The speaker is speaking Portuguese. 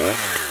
Música